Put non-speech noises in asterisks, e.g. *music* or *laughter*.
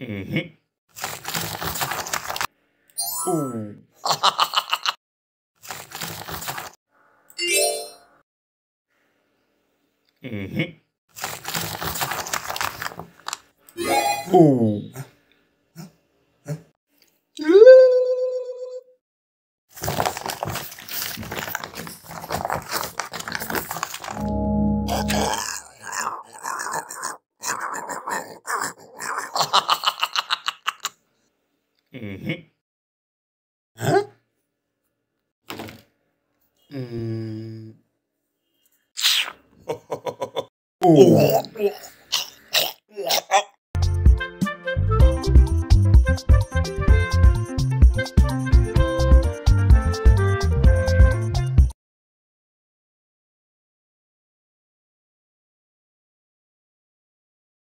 Mm-hmm. Ooh. mm-hmm. Ooh. Mm-hmm. Huh? Mm. *laughs* Ooh.